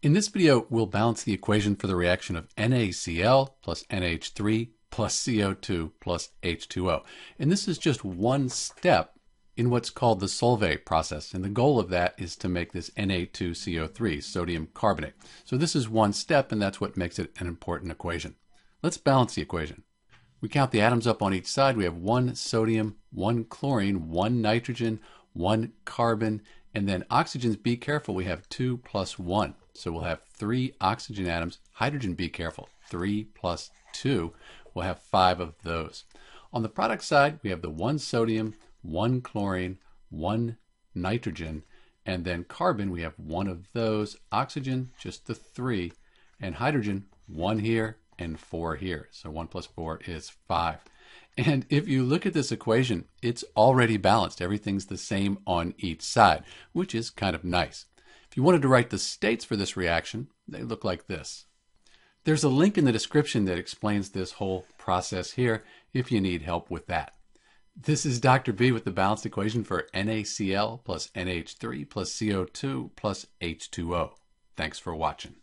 In this video, we'll balance the equation for the reaction of NaCl plus NH3 plus CO2 plus H2O. And this is just one step in what's called the Solvay process. And the goal of that is to make this Na2CO3, sodium carbonate. So this is one step, and that's what makes it an important equation. Let's balance the equation. We count the atoms up on each side. We have one sodium, one chlorine, one nitrogen, one carbon, and then oxygens, be careful, we have two plus one. So we'll have three oxygen atoms. Hydrogen, be careful, three plus two. We'll have five of those. On the product side, we have the one sodium, one chlorine, one nitrogen, and then carbon, we have one of those. Oxygen, just the three, and hydrogen, one here and four here. So one plus four is five. And if you look at this equation, it's already balanced. Everything's the same on each side, which is kind of nice. If you wanted to write the states for this reaction, they look like this. There's a link in the description that explains this whole process here if you need help with that. This is Dr. B with the balanced equation for NaCl plus NH3 plus CO2 plus H2O. Thanks for watching.